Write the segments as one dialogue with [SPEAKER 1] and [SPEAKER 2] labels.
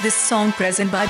[SPEAKER 1] This song present by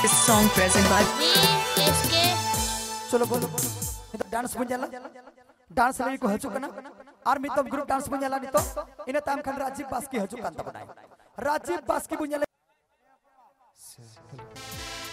[SPEAKER 1] This song present by
[SPEAKER 2] VSK.
[SPEAKER 3] चलो बोलो। तो डांस बन जाला। डांस ले को हजू कना। और मैं तो ग्रुप डांस बन जाला नहीं तो। इने ताम खान राजीव बास्की हजू कांता बनाए। राजीव बास्की बन